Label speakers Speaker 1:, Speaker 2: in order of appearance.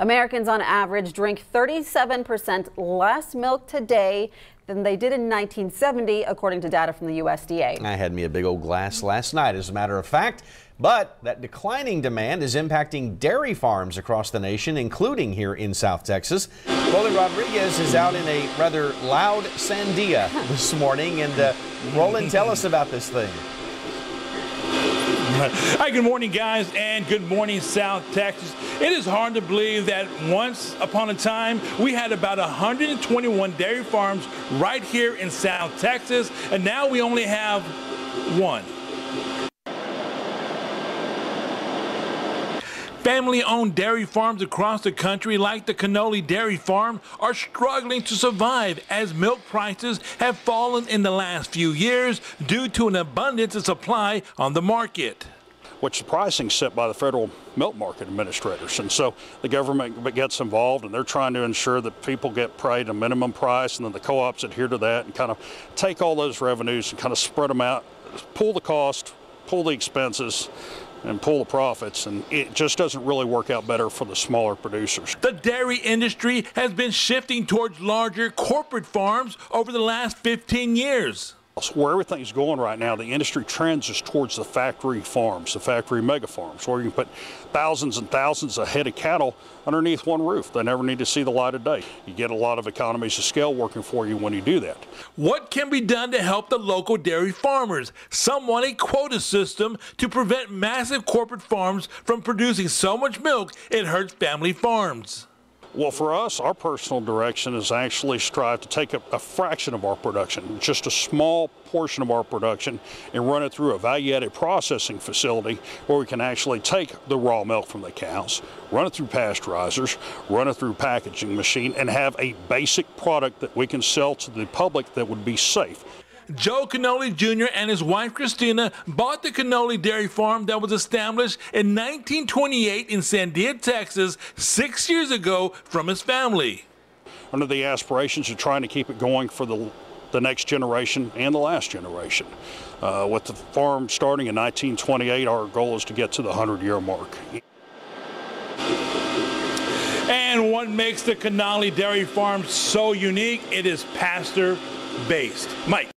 Speaker 1: Americans on average drink 37% less milk today than they did in 1970, according to data from the USDA.
Speaker 2: I had me a big old glass last night, as a matter of fact. But that declining demand is impacting dairy farms across the nation, including here in South Texas. Roland Rodriguez is out in a rather loud Sandia this morning. And uh, Roland, tell us about this thing.
Speaker 3: Hi, good morning, guys, and good morning, South Texas. It is hard to believe that once upon a time we had about 121 dairy farms right here in South Texas, and now we only have one. Family owned dairy farms across the country, like the Knolle Dairy Farm, are struggling to survive as milk prices have fallen in the last few years due to an abundance of supply on the market
Speaker 4: which the pricing set by the Federal Milk Market Administrators. And so the government gets involved and they're trying to ensure that people get paid a minimum price and then the co-ops adhere to that and kind of take all those revenues and kind of spread them out, pull the cost, pull the expenses, and pull the profits, and it just doesn't really work out better for the smaller producers.
Speaker 3: The dairy industry has been shifting towards larger corporate farms over the last 15 years.
Speaker 4: Where everything's going right now, the industry trends is towards the factory farms, the factory mega farms, where you can put thousands and thousands of head of cattle underneath one roof. They never need to see the light of day. You get a lot of economies of scale working for you when you do that.
Speaker 3: What can be done to help the local dairy farmers? Some want a quota system to prevent massive corporate farms from producing so much milk it hurts family farms.
Speaker 4: Well, for us, our personal direction is actually strive to take a, a, fraction of our production, just a small portion of our production, and run it through a value-added processing facility where we can actually take the raw milk from the cows, run it through pasteurizers, run it through packaging machine, and have a basic product that we can sell to the public that would be safe.
Speaker 3: Joe Knolle Jr. and his wife Christina bought the Knolle Dairy Farm that was established in 1928 in Sandia, Texas, six years ago from his family.
Speaker 4: Under the aspirations of trying to keep it going for the the next generation and the last generation. Uh, with the farm starting in 1928, our goal is to get to the 100 year mark.
Speaker 3: And what makes the Knolle Dairy Farm so unique? It is pasture based. Mike.